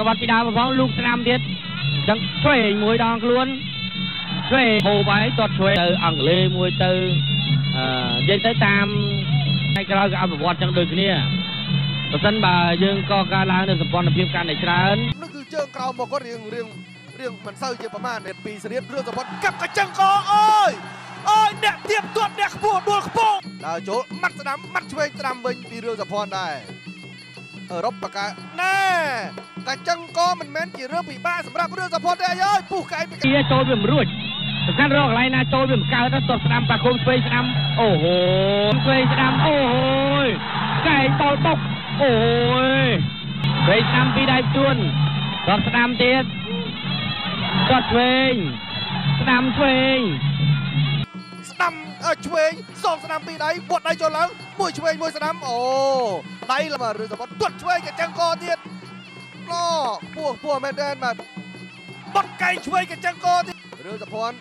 ក្បត់ពីដើមផងលូកស្នាមទៀតចឹងឆ្វេងមួយដងខ្លួនឆ្វេងហូបហើយទាត់ឆ្វេងទៅអង់គ្លេសមួយទៅអឺនិយាយទៅតាមថ្ងៃក្រោយក៏អភិវឌ្ឍចឹងដូចគ្នាបើសិនបើយើងកកើតឡើងនៅសម្ព័ន្ធភាពកាន់តែច្រើននោះគឺជើងក្រោមមកគាត់រៀងរៀងរៀងមិនសូវជាប្រមាណនេះពីសរៀតរឿងសម្បត្តិកាប់កញ្ចឹងកអើយអើយអ្នកទៀបទាត់អ្នកខ្ពស់ដួលខ្ពស់ដើរចូលម៉ាត់ស្ដាំម៉ាត់ឆ្វេងស្ដាំវិញពីរឿងសម្ព័ន្ធដែរអឺរ៉ុបបកាណែ កញ្ចឹងកមិនមែនជារឿងពិបាកសម្រាប់រឿងសម្ព័ន្ធទេអើយពុះកែពីជាចូលវាមិនរួចសំខាន់រកកន្លែងណាចូលវាមិនកើតទៅទាត់ស្ដាំបាគុំស្វេងស្ដាំអូហូស្វេងស្ដាំអូហូយកែតលបុកអូយស្វេងស្ដាំពីដៃទួនទាត់ស្ដាំទៀតទាត់ឆ្វេងស្ដាំឆ្វេងស្ដាំអើឆ្វេងសងស្ដាំពីដៃវត្តដៃចូលឡើងមួយឆ្វេងមួយស្ដាំអូដៃឡើងរឿងសម្បត្តិទាត់ឆ្វេងកញ្ចឹងកទៀត ឡពោះពោះមែនទេបាទបត់កែងឆ្វេងកញ្ចឹងកទៀតរឿងសម្ព័ន្ធ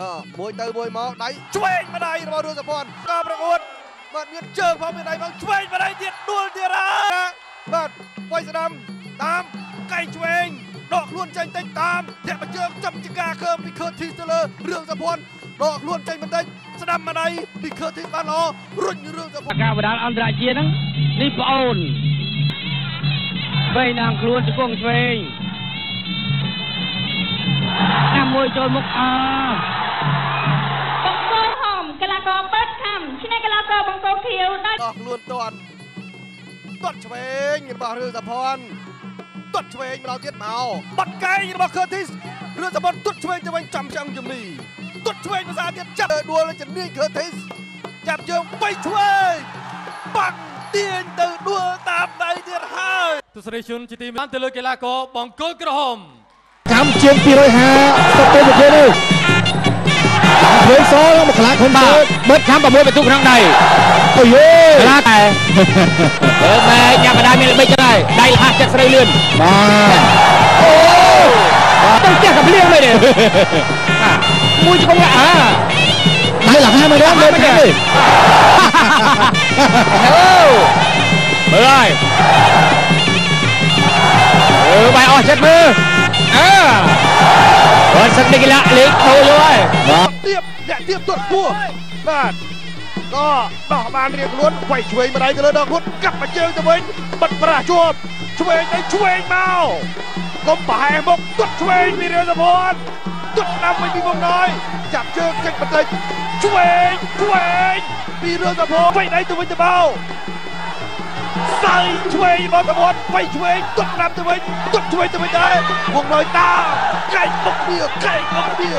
អឺមួយទៅមួយមកដៃឆ្វេងម្ដាយរបស់រឿងសម្ព័ន្ធក៏ប្រកួតបាទមានជើងផងមានដៃផងឆ្វេងម្ដាយទៀតដួលទៀតហើយបាទបុយស្ដាំតាមកែងឆ្វេងដកខ្លួនចេញតិចតាមធាក់បញ្ជើងចំចកាកើពីខឺធីទៅលើរឿងសម្ព័ន្ធដកខ្លួនចេញបន្តិចស្ដាំម្ដាយពីខឺធីបានល្អរុញរឿងសម្ព័ន្ធការបដាលអន្តរជាតិហ្នឹងនេះប្អូនឆ្វេងដល់ខ្លួនជង្គង់ឆ្វេងតាមមួយចូលមុខអើបង្គោលហមកីឡាករបឺតខំឆ្នេះកីឡាករបង្គោលខៀវដោយដោះខ្លួនតាន់ទាត់ឆ្វេងរបស់រឿងសម្ព័ន្ធទាត់ឆ្វេងម្ដងទៀតមកបាត់កែងរបស់ខឺធីសរឿងសម្ព័ន្ធទាត់ឆ្វេងទៅវិញចំឆ្អឹងជំនីទាត់ឆ្វេងភាសាទៀតចាប់ដួលជំនាញខឺធីសចាប់ជើងបៃឆ្វេងបាក់ទាញទៅដួលតាមដៃទៀតហើយ ទស្សនិកជនជាទីបានទៅលើកីឡាករបង្គោលក្រហមកម្មជាង250សុទ្ធទៅប្រគល់នេះធ្វើសមកខ្លាខុនបាទៅទបិទខំ6បន្ទុកក្នុងដៃអូយខ្លាតែអឺម៉ែញ៉ាំកដាមានល្បិចដែរដៃលះចិត្តស្រីលឿនបាទទៅផ្ទះកំភ្លៀងមែនទេមួយជង្គង់អើដៃលះហើយមើលមើលមើលនេះអូមើលហើយ អឺបាយអស់ចិត្តមើលអើបើសិននេះកីឡាលេងចូលយហើយបាទទៀបអ្នកទៀបទាត់ពោះបាទក៏ដោះបានរៀងខ្លួនវាយឆ្វេងម្ដាយទៅលើដងខ្លួនកាប់មកជើងទៅវិញបិទប្រាស់ជាប់ឆ្វេងទៅឆ្វេងមកកុំប្រហែលមុខទាត់ឆ្វេងពីរឿងសភ័ណ្ឌទាត់ស្ដាំវិញពីមុខណយចាប់ជើងចេញបន្តិចឆ្វេងឆ្វេងពីរឿងសភ័ណ្ឌវាយដៃទៅវិញទៅមក សៃឆ្វេងរបស់សភ័ណ្ឌវាយឆ្វេងទាត់ស្ដាំទៅវិញទាត់ឆ្វេងទៅវិញដែរវងណយតាកែងមុខវាកែងមុខវា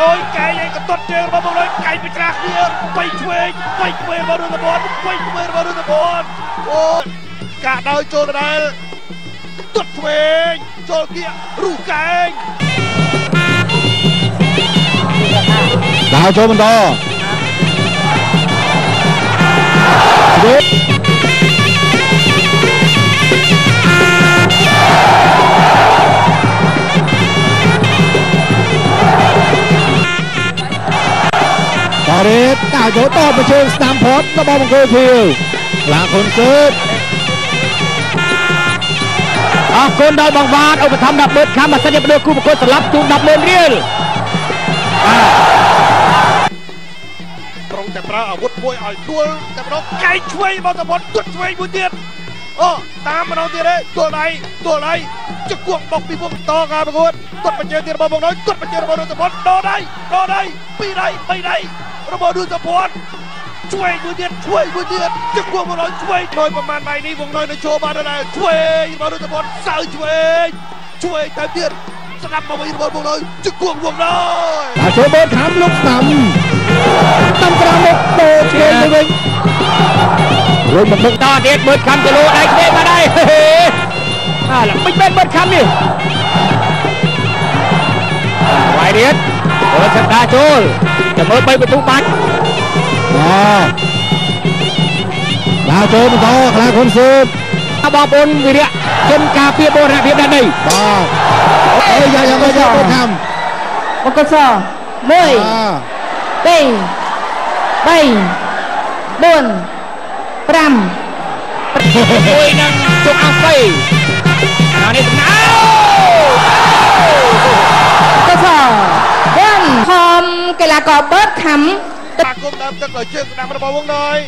លុយកែងឯងក៏ទាត់ជើងរបស់មកលុយកែងពីក្រាស់គ្នាបៃឆ្វេងបៃឆ្វេងរបស់រឿងតបនបៃឆ្វេងរបស់រឿងតបនអូកាក់ដោយចូលដដែលទាត់ឆ្វេងចូលគៀករុះកែងដើរចូលបន្ត វេតារ៉េតដើរចូលតបមកជើងស្ដាំផតរបស់បង្គោលភៀវឡាខុនសឺតអរគុណដល់បងវ៉ាតឧបត្ថម្ភដល់បឺតខំអាសិនជាបដូរគូប្រកួតត្រឡប់ជូន10លានរៀលត្រង់ តែប្រើអាវុធមួយឲ្យដួលតែម្ដងកែងឆ្វេងរបស់តបនទាត់ឆ្វេងមួយទៀតអូតាមម្ដងទៀតទេទល់ដៃទល់ដៃជគួងបុកពីវងតការប្រកួតទាត់បញ្ជើទៀតរបស់បងណយទាត់បញ្ជើរបស់រឿងតបនដោដៃដោដៃពីរដៃបីដៃរបស់រឿងតបនឆ្វេងមួយទៀតឆ្វេងមួយទៀតជង្គង់មកដល់ឆ្វេងដោយប្រមាណដៃនេះវងនៅនៅចូលបានដែរឆ្វេងមកដល់តបនសៅឆ្វេងឆ្វេងទៅទៀតស្ដាប់មកវិញរបស់វងនៅជង្គង់វងនៅដើរចូលបូនខាំលុកស្ដាំ ស្ដាំក្រោមមកដូរឆ្វេងទៅវិញរួចមកដឹកតទៀតបឺតខំចលោដៃគ្នាមកដែរអាល្បិចមែនបឺតខំនេះវាយទៀតបើសិនដាចូលតែមើល3បន្ទុកបាច់បាទដើរចូលបន្តខ្លាខុនសឺតបងប្អូនវិរៈជនការពារបូរណភាពដែនដីបាទអើយយ៉ាយ៉ាមកយ៉ាបូនខាំបង្គោលស1បាទ2 3 4 5មួយនឹងជុកអាហ្វៃអានេះដំណើរកសបានហមកីឡាករបឺតខំបាគុំដើមទឹកដល់ជើងស្ដាំរបស់វងណយ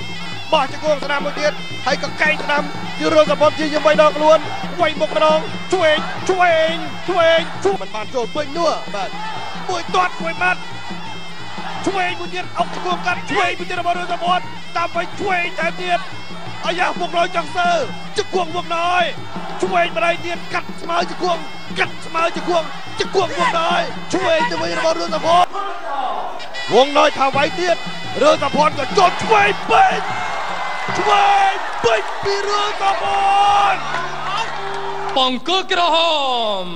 បោះជង្គង់ស្ដាំមួយទៀតហើយកកែងស្ដាំគឺរឿងសពតជាយំបីដងខ្លួនវាយមុខម្ដងឆ្វេងឆ្វេងឆ្វេងឆ្វេងមិនបានចូលពេញនោះបាទមួយទាត់មួយបាត់ ឆ្វេងមួយទៀតអុកជង្គង់កាត់ឆ្វេងមួយទៀតរបស់រឿងសពតតាមไปឆ្វេងតែទៀតអាយ៉ាមុខណយចង់សើជង្គង់មុខណយឆ្វេងម្ដាយទៀតកាត់ស្មើជង្គង់កាត់ស្មើជង្គង់ជង្គង់មុខណយឆ្វេងទៅវិញរបស់រឿងសពតវងណយថាវាយទៀតរឿងសភ័នក៏ចុចឆ្វេងពេញឆ្វេងពេញពីរឿងសភ័នបង្គោលក្រហម